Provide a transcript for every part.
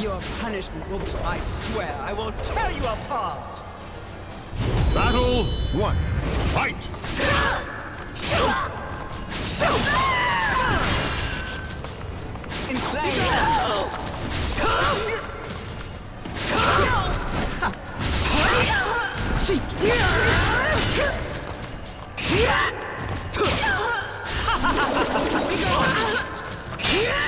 Your punishment will be, I swear, I will tear you apart! Battle one. Fight! Enslaved!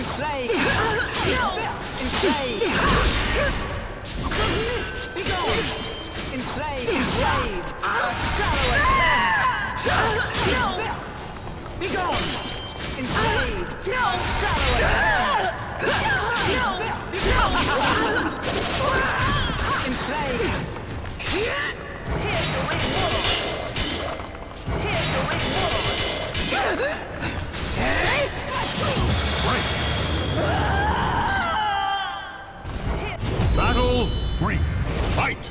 Enslaved! No! Enslaved! Be gone! Enslaved! Enslaved! A shallow attempt! No! Be gone! Enslaved! No! Shallow attempt! Battle 3. Fight!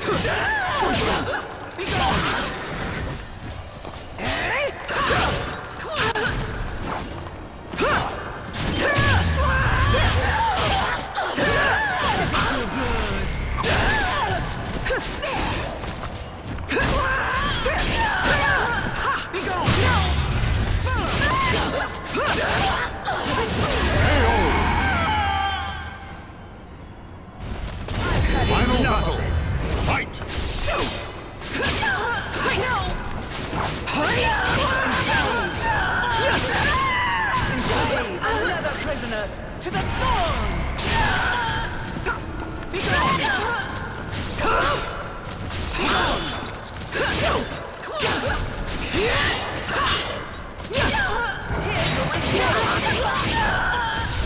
と だ to the thorns!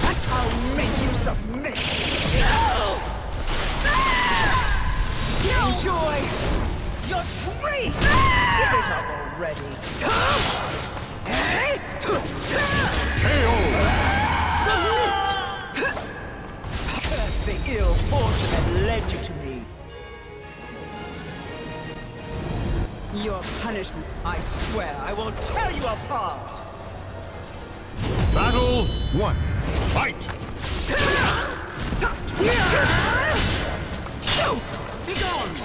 But I'll make you submit! Enjoy your treat! Give it up already! your punishment. I swear I won't tear you apart! Battle one. Fight! Be gone!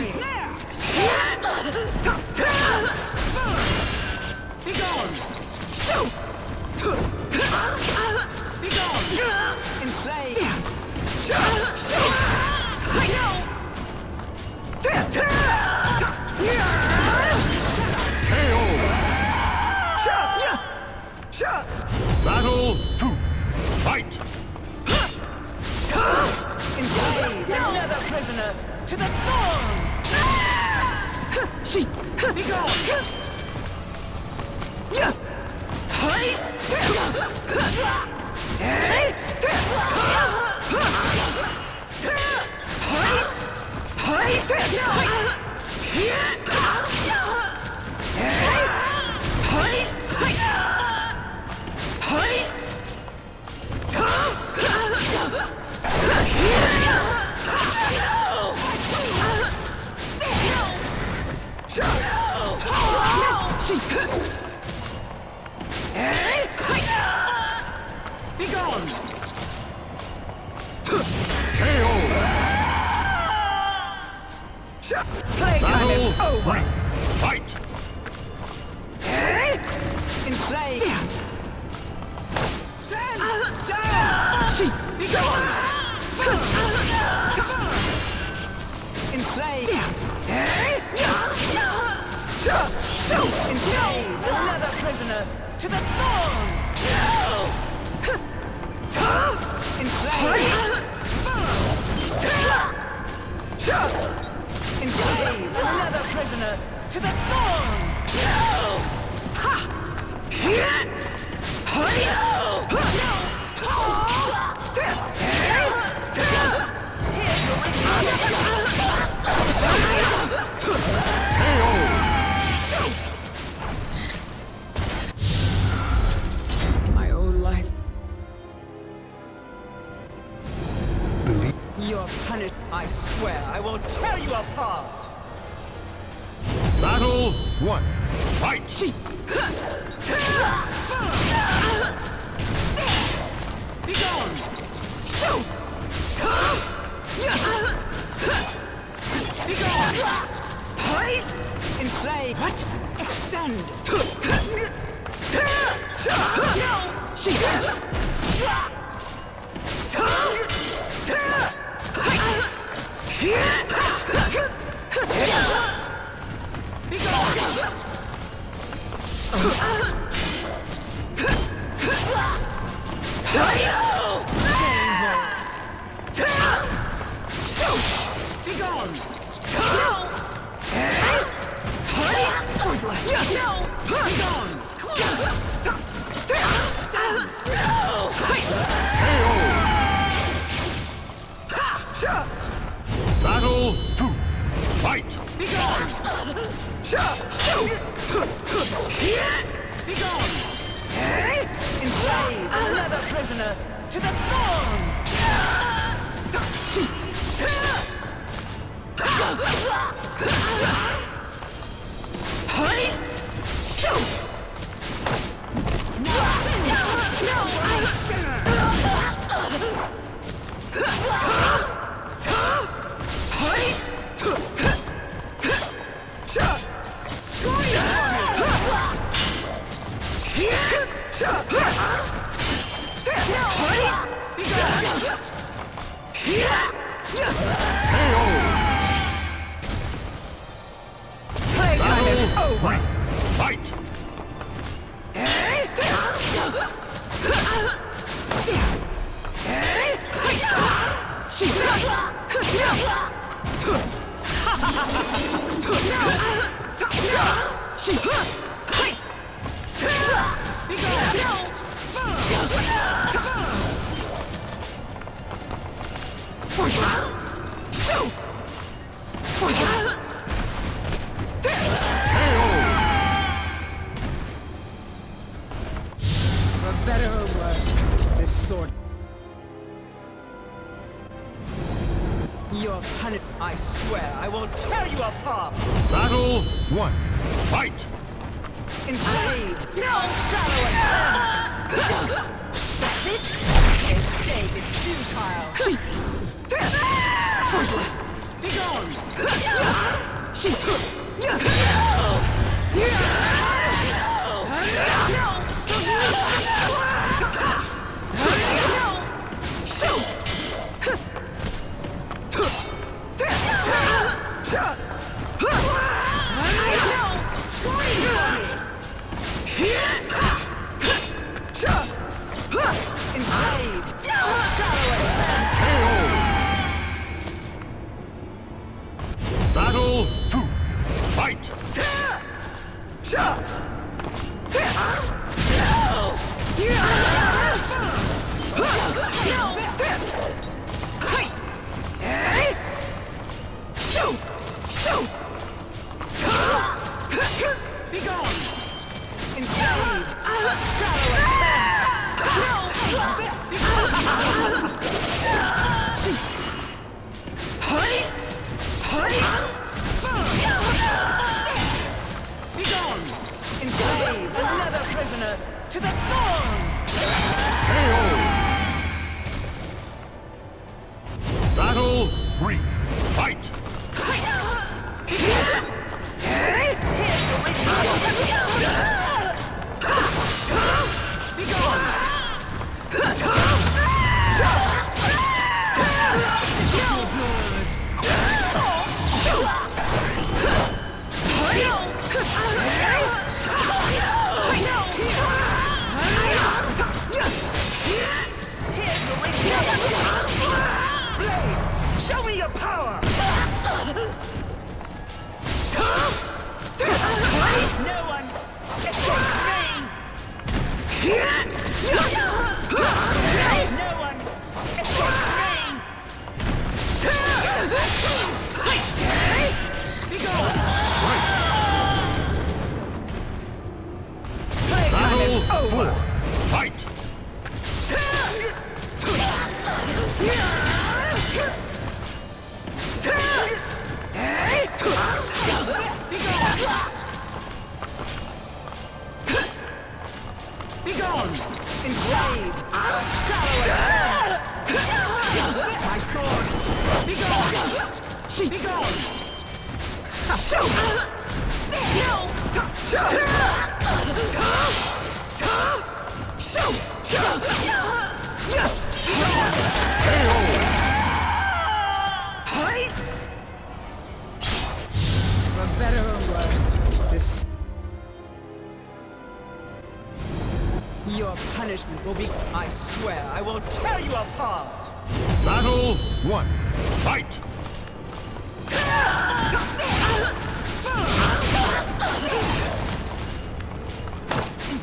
Begone! Begone! Enslaved! Be is Battle over! one. Fight. Be Enslave another prisoner to the thorns! KO! Battle 3.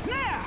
snare!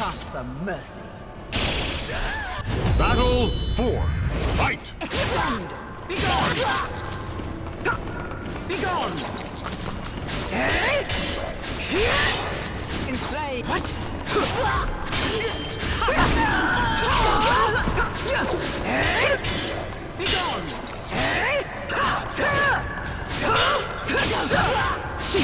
Cast for mercy. Battle four. Fight! Expand! Begone! Begone! Eh? Enslave! What? Eh? Begone! Eh? She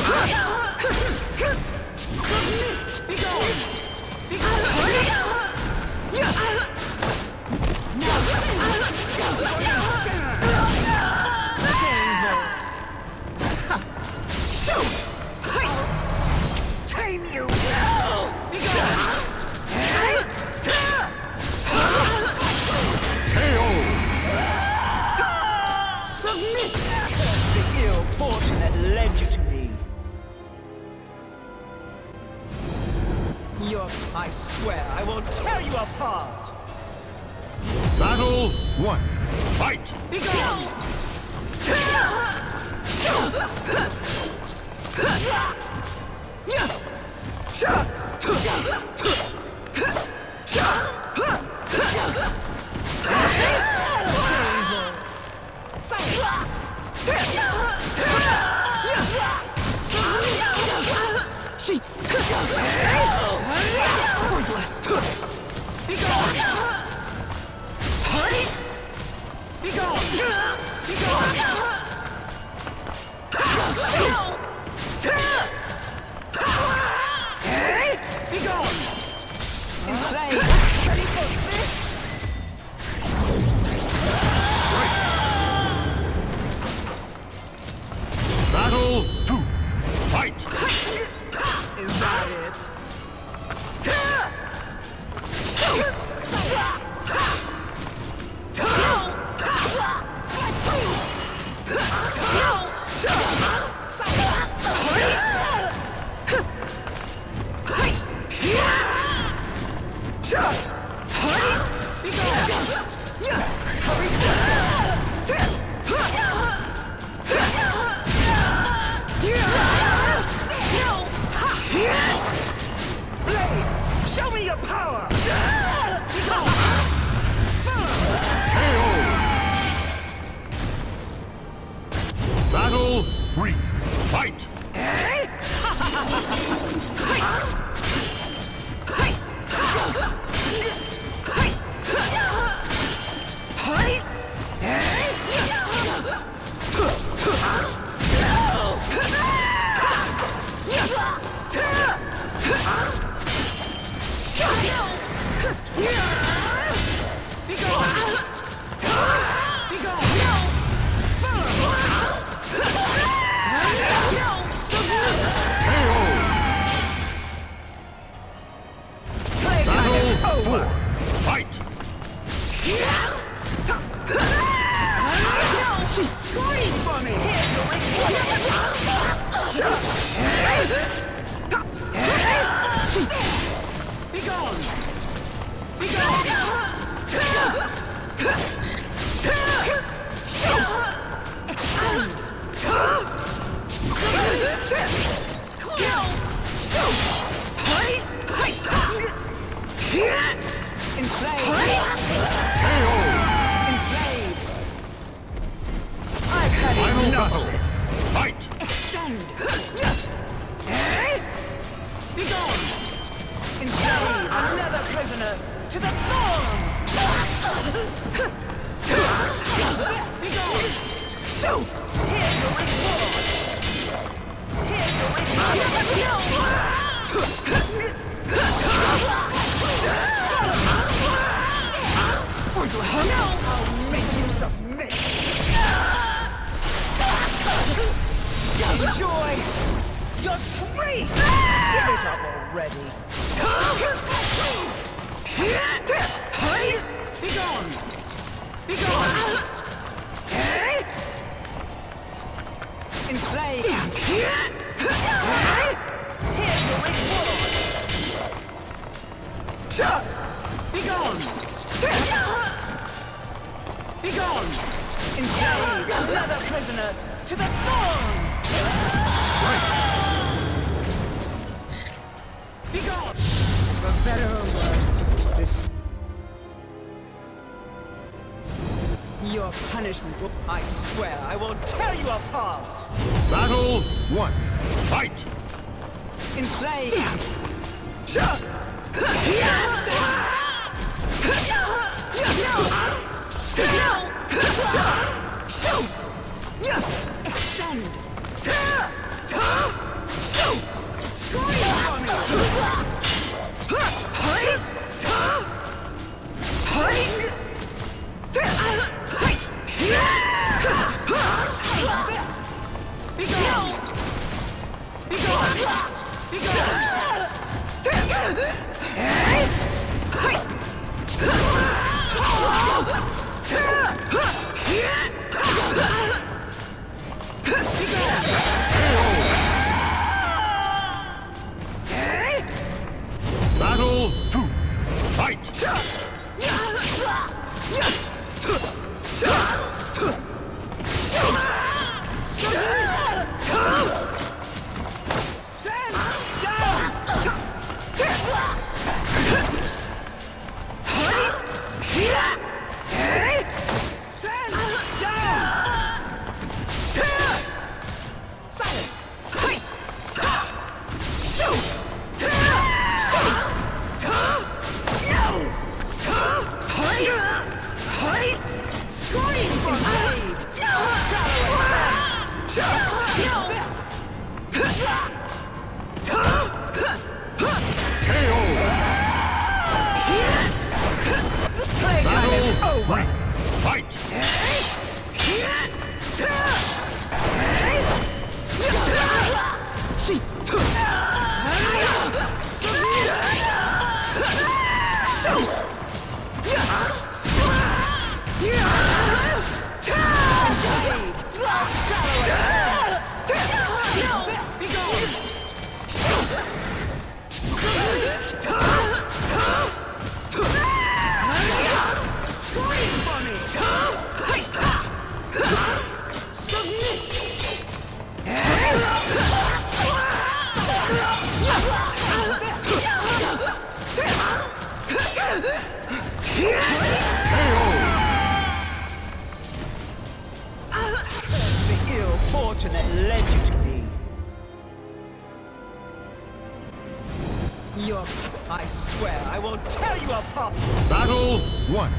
one.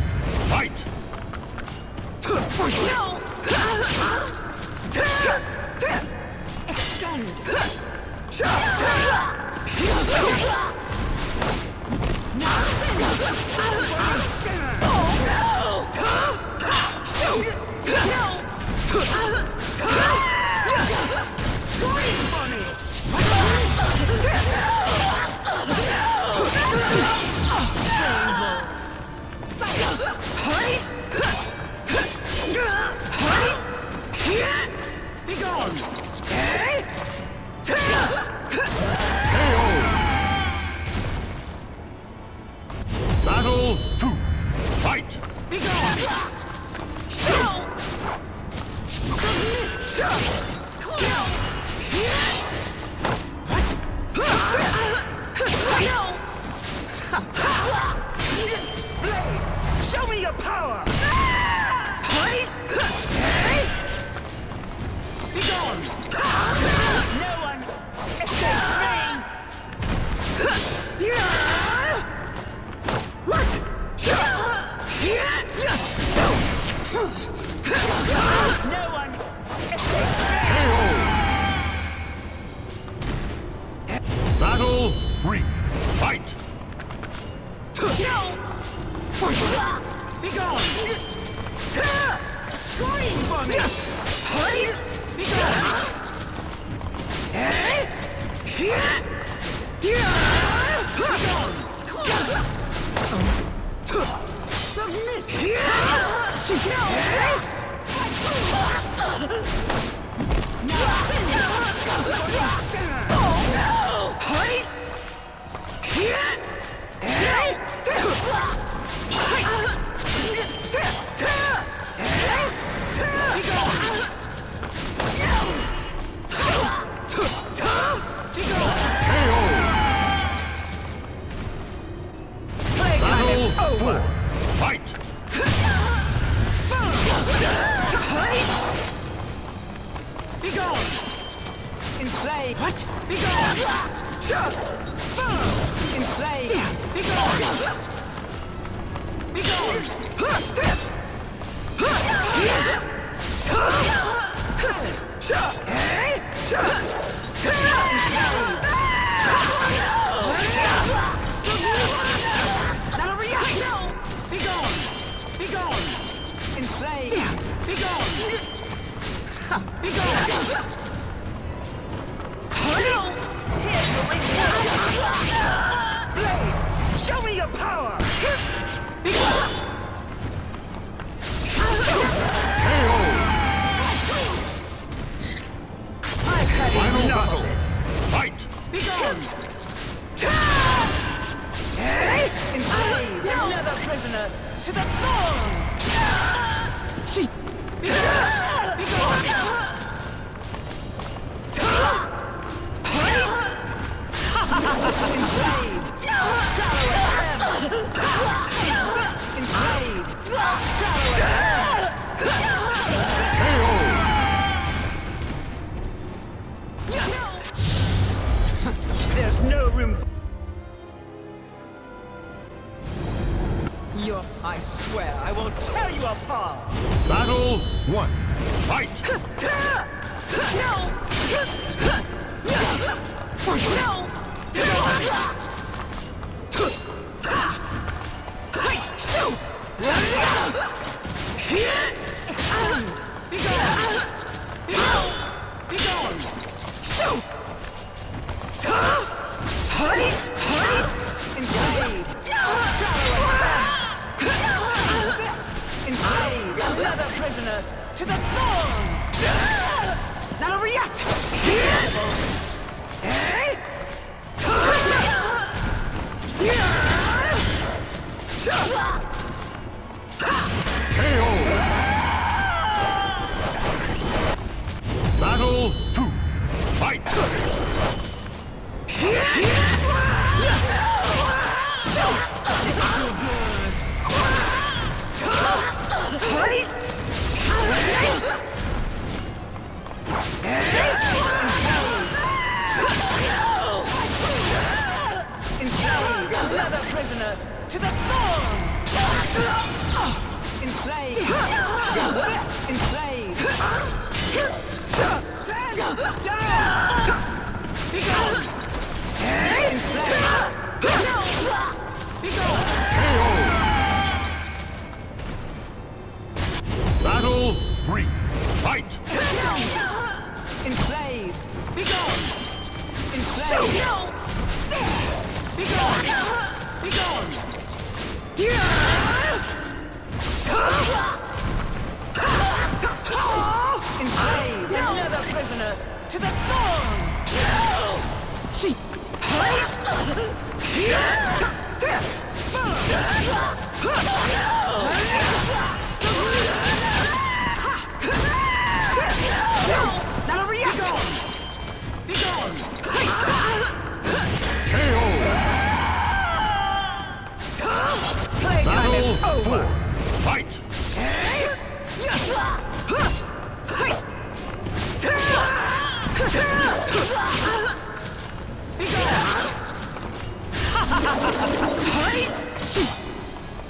Fight! Extend! Scream for me! Be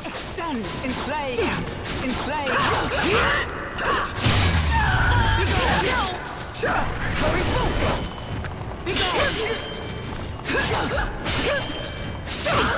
Extend, enslave, enslave. Hurry forward. Begone. No.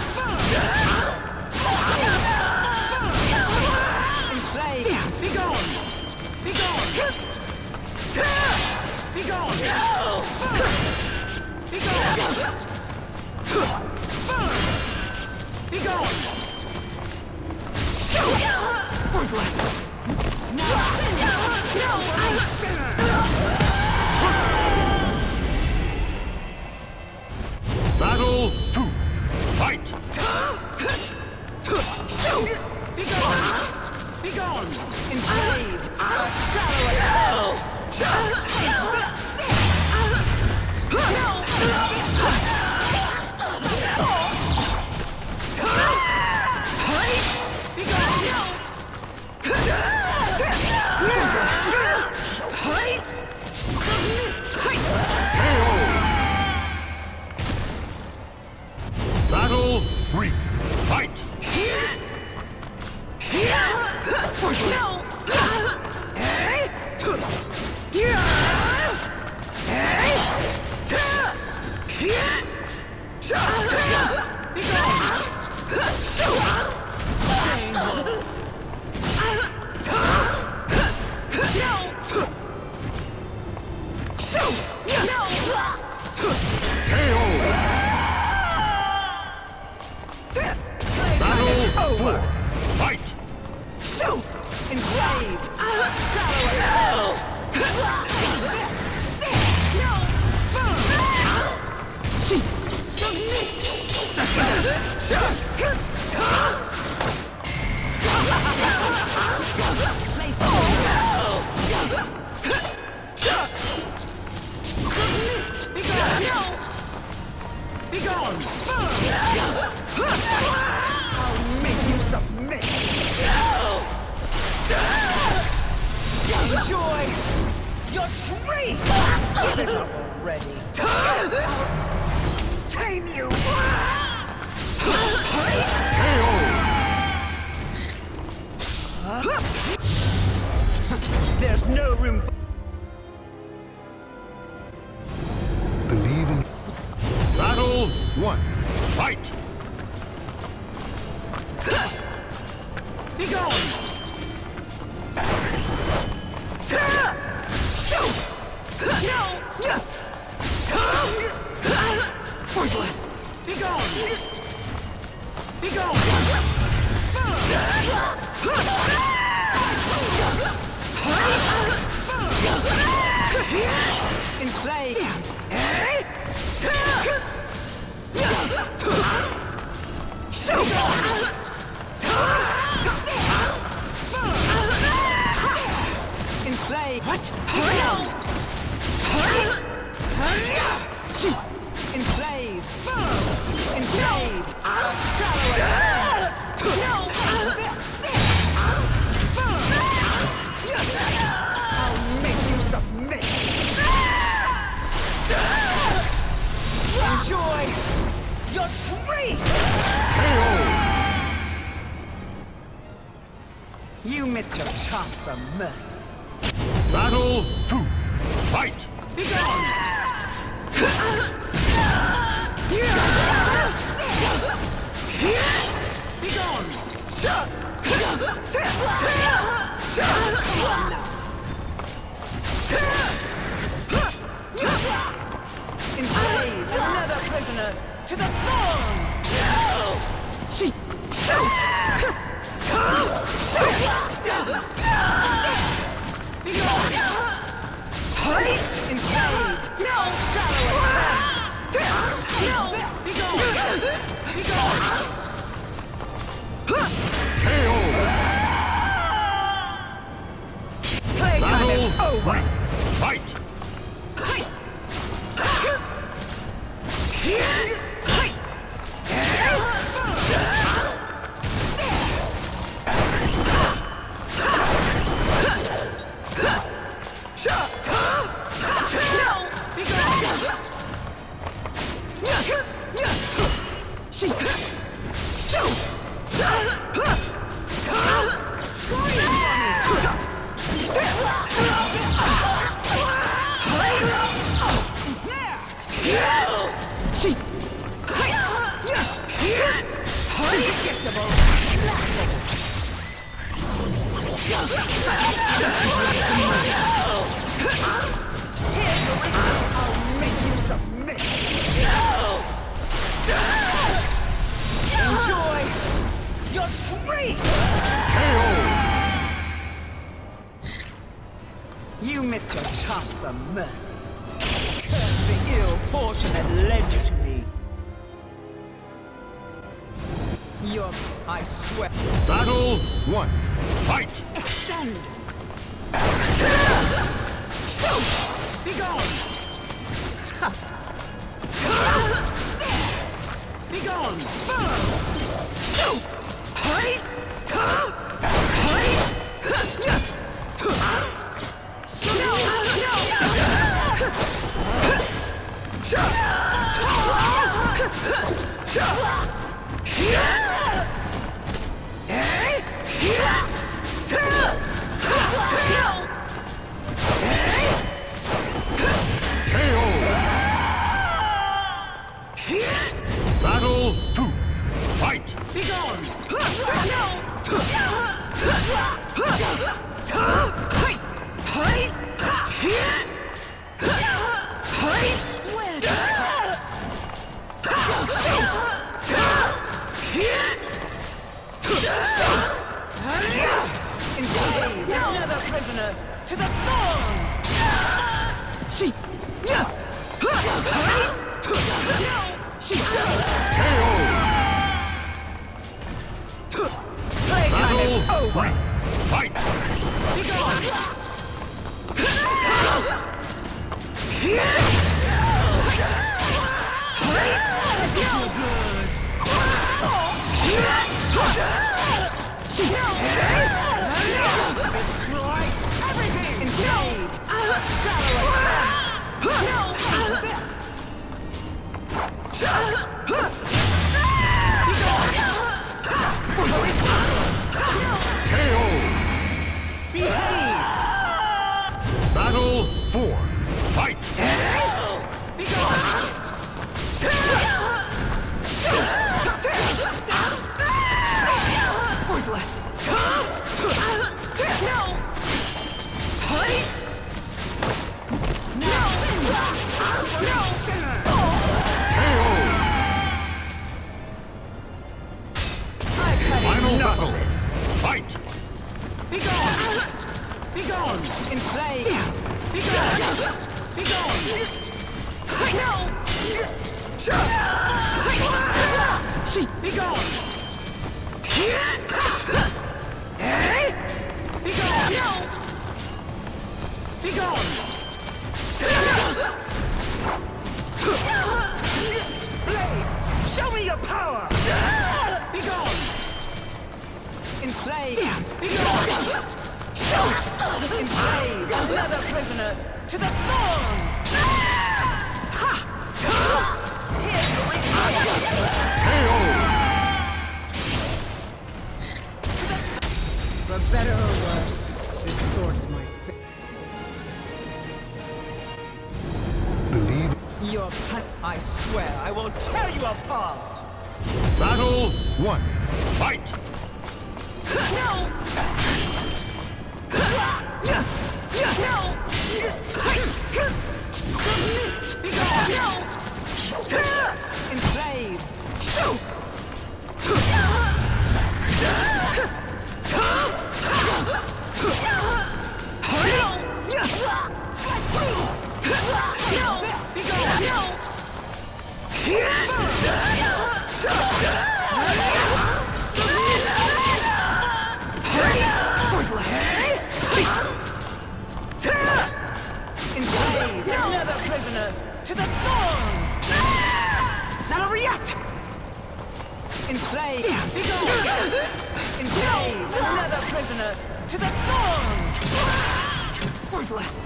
Be gone! No! Be gone! Be gone! Worthless! No! No! No! I'm a sinner! Battle two. Fight! Be gone! Be gone! Enslaved! Shadow attack! No! free! KO! You missed your chance for mercy. Curse the ill fortune that led you to me. Your, I swear. Battle one. Fight! Extend! Shoot! Be gone! Be gone! Follow! Shoot! Battle 2. Fight! Be gone! Enslave another prisoner to the thorn! worthless.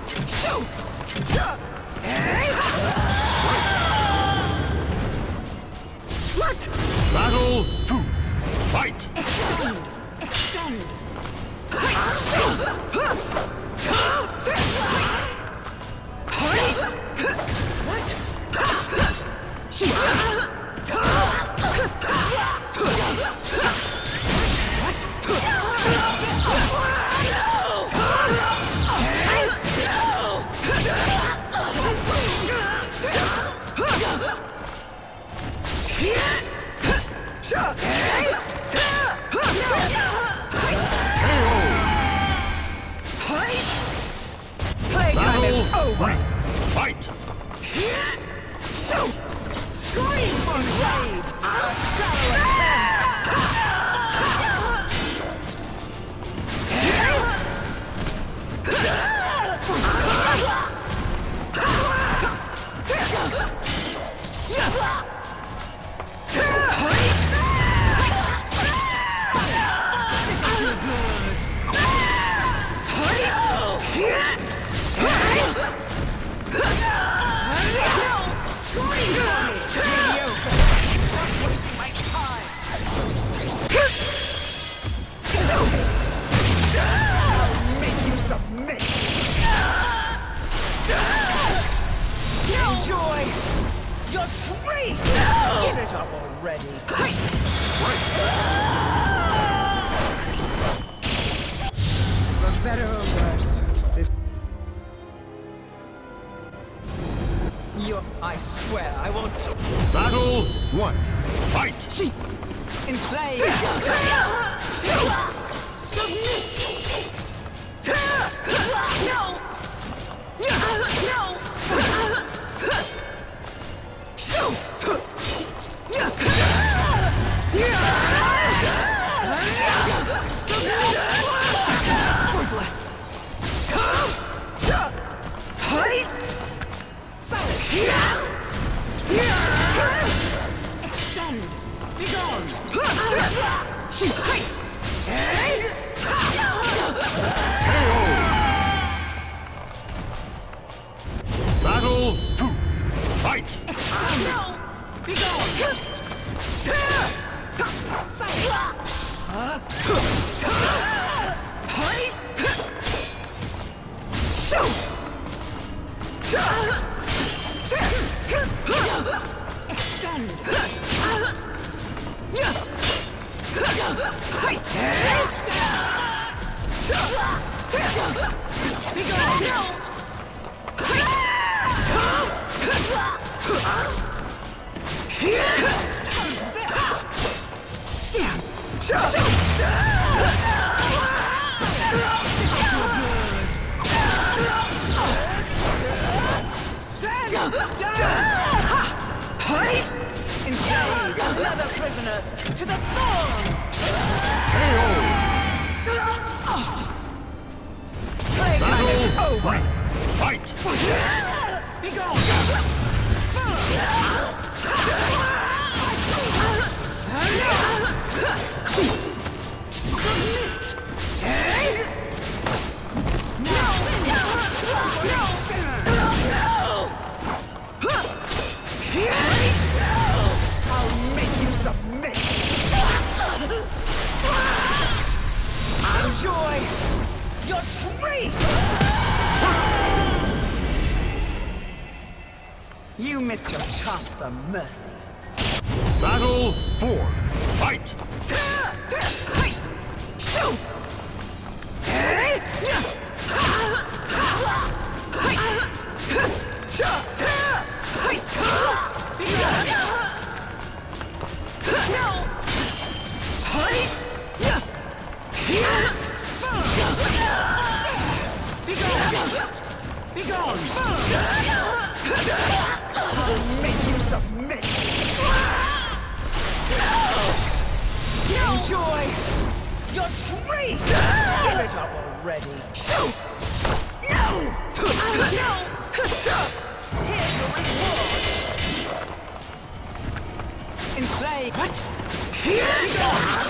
What? Battle two. Fight! swear I won't. Battle one. Fight. She. Enslave. Submit. Missed your chance for mercy. Battle four. Fight! ハハハハ!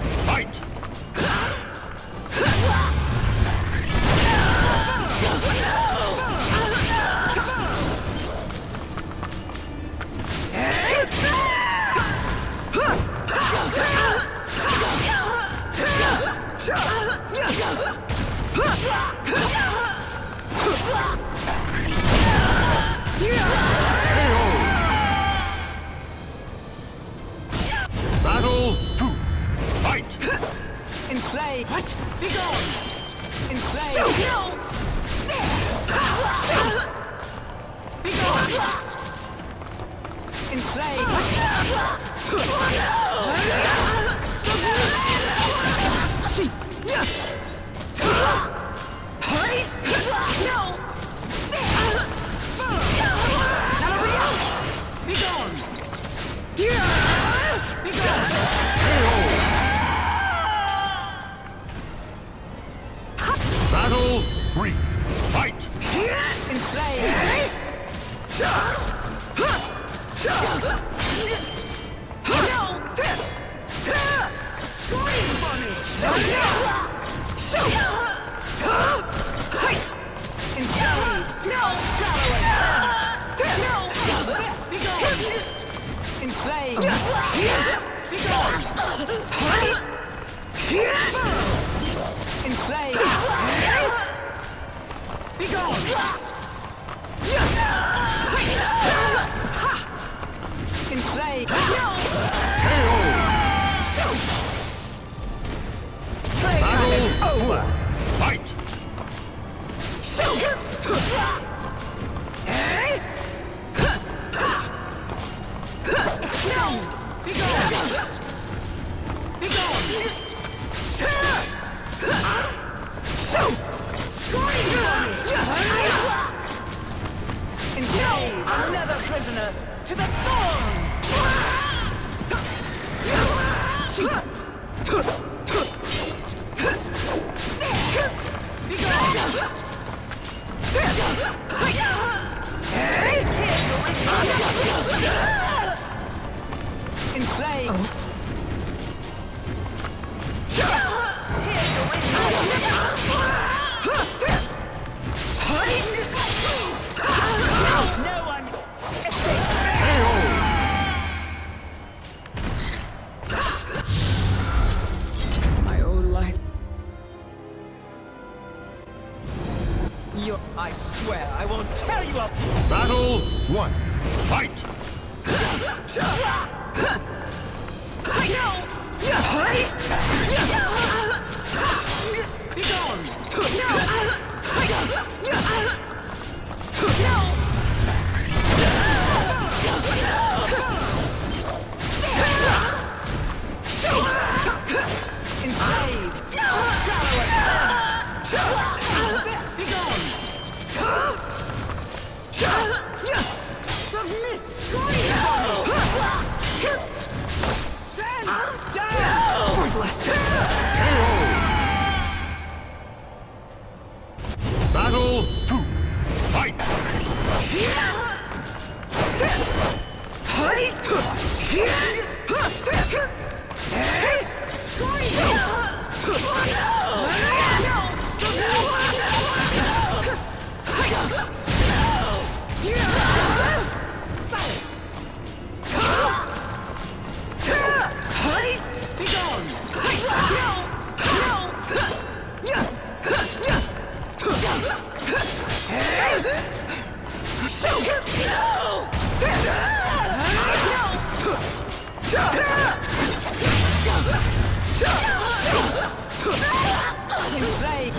Fight! Be gone! Enslaved! Be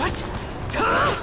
What?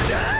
What?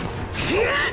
gone!